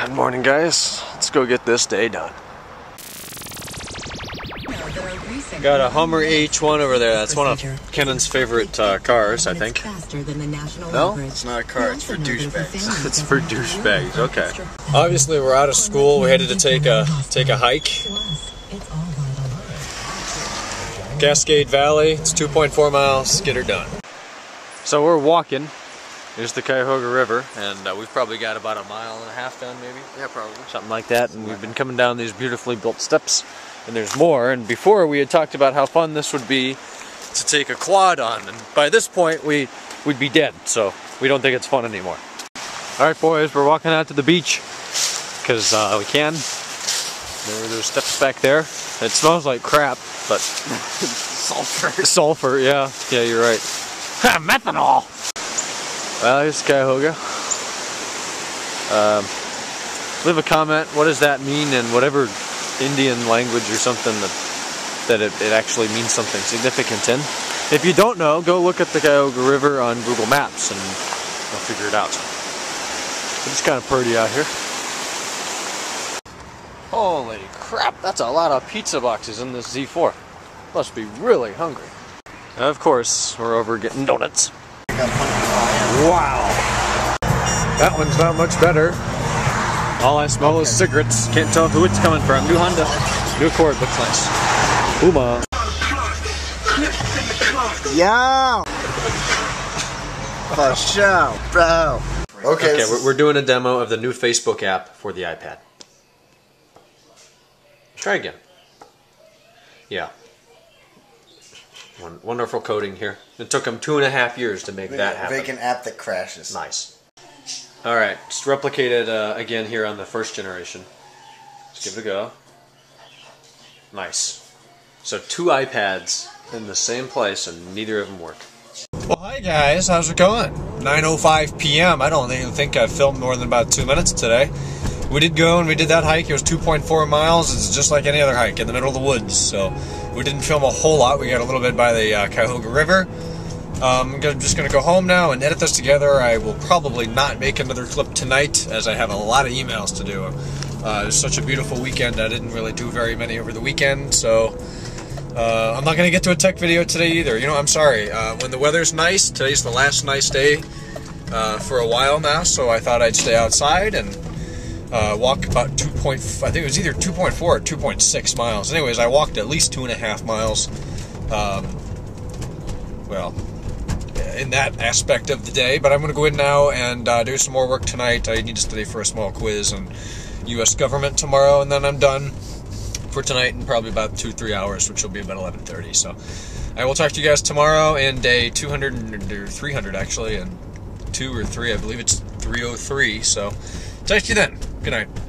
Good morning, guys. Let's go get this day done. Got a Hummer H1 over there. That's one of Kennan's favorite uh, cars, I think. No? It's not a car, it's for douchebags. It's for douchebags. Okay. Obviously, we're out of school. We headed to take a take a hike. Cascade Valley. It's 2.4 miles. Get her done. So we're walking. There's the Cuyahoga River, and uh, we've probably got about a mile and a half done, maybe Yeah, probably. something like that. And we've been coming down these beautifully built steps, and there's more. And before we had talked about how fun this would be to take a quad on, and by this point we we'd be dead, so we don't think it's fun anymore. All right, boys, we're walking out to the beach because uh, we can. There, there's steps back there. It smells like crap, but Sulfur. sulfur. Yeah, yeah, you're right. Methanol. Well, here's Cuyahoga. Um, leave a comment. What does that mean in whatever Indian language or something that that it, it actually means something significant in? If you don't know, go look at the Cuyahoga River on Google Maps and you'll figure it out. It's kind of pretty out here. Holy crap, that's a lot of pizza boxes in this Z4. Must be really hungry. Of course, we're over getting donuts. Wow. That one's not much better. All I smell is cigarettes. Can't tell who it's coming from. New Honda. New Accord looks nice. Puma. Yeah. For sure, bro. Okay. Okay, we're, we're doing a demo of the new Facebook app for the iPad. Try again. Yeah. Won- Wonderful coding here. It took them two and a half years to make that happen. Make an app that crashes. Nice. All right, just replicate it uh, again here on the first generation. Let's give it a go. Nice. So two iPads in the same place and neither of them work. Well, hi guys, how's it going? 9:05 p.m. I don't even think I've filmed more than about two minutes today. We did go and we did that hike. It was 2.4 miles. It's just like any other hike in the middle of the woods. So we didn't film a whole lot. We got a little bit by the uh, Cuyahoga River. Um, I'm just going to go home now and edit this together. I will probably not make another clip tonight as I have a lot of emails to do. Uh, it was such a beautiful weekend. I didn't really do very many over the weekend, so uh, I'm not going to get to a tech video today either. You know, I'm sorry. Uh, when the weather's nice, today's the last nice day uh, for a while now, so I thought I'd stay outside and uh, walk about 2. Point, I think it was either 2.4 or 2.6 miles. Anyways, I walked at least two and a half miles. Um, well, in that aspect of the day. But I'm going to go in now and uh, do some more work tonight. I need to study for a small quiz on U.S. government tomorrow, and then I'm done for tonight in probably about two, three hours, which will be about 11:30. So I will talk to you guys tomorrow in day 200 or 300 actually, and two or three. I believe it's 303. So talk to you then. Good night.